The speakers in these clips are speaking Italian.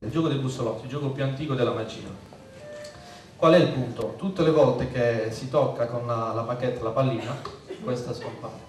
Il gioco dei bussolotti, il gioco più antico della magia. Qual è il punto? Tutte le volte che si tocca con la, la bacchetta la pallina, questa scompare.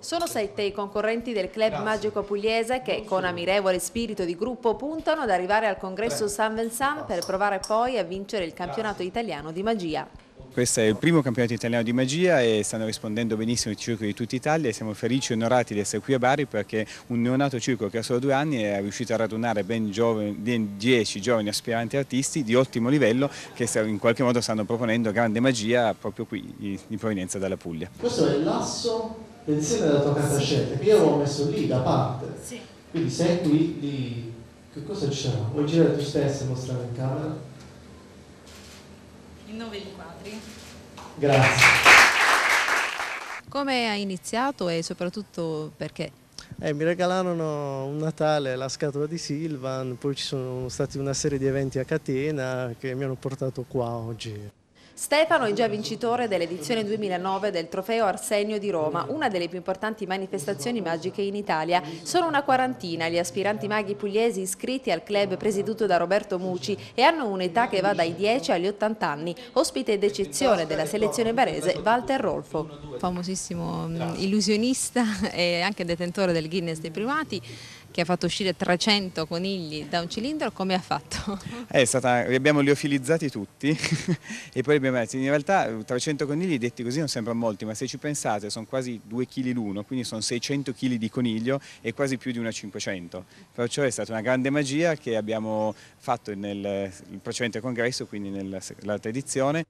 Sono sette i concorrenti del club magico pugliese che con ammirevole spirito di gruppo puntano ad arrivare al congresso San Vincent per provare poi a vincere il campionato italiano di magia. Questo è il primo campionato italiano di magia e stanno rispondendo benissimo i circoli di tutta Italia e siamo felici e onorati di essere qui a Bari perché un neonato circolo che ha solo due anni è riuscito a radunare ben, giovani, ben 10 giovani aspiranti artisti di ottimo livello che in qualche modo stanno proponendo grande magia proprio qui di provenienza dalla Puglia. Questo è l'asso l'insieme della tua carta scelta che io avevo messo lì da parte. Sì. Quindi sei qui, lì, che cosa c'è? Vuoi girare tu stessa e mostrare in camera? 9 di quadri. Grazie. Come ha iniziato e soprattutto perché? Eh, mi regalarono un Natale la scatola di Silvan, poi ci sono stati una serie di eventi a catena che mi hanno portato qua oggi. Stefano è già vincitore dell'edizione 2009 del Trofeo Arsenio di Roma, una delle più importanti manifestazioni magiche in Italia. Sono una quarantina gli aspiranti maghi pugliesi iscritti al club presieduto da Roberto Muci e hanno un'età che va dai 10 agli 80 anni. Ospite d'eccezione della selezione barese Walter Rolfo. Famosissimo mm, illusionista e anche detentore del Guinness dei primati che ha fatto uscire 300 conigli da un cilindro, come ha fatto? È stata, li abbiamo liofilizzati tutti e poi abbiamo detto, in realtà 300 conigli detti così non sembrano molti, ma se ci pensate sono quasi 2 kg l'uno, quindi sono 600 kg di coniglio e quasi più di una 500. Perciò è stata una grande magia che abbiamo fatto nel precedente congresso, quindi nell'altra edizione.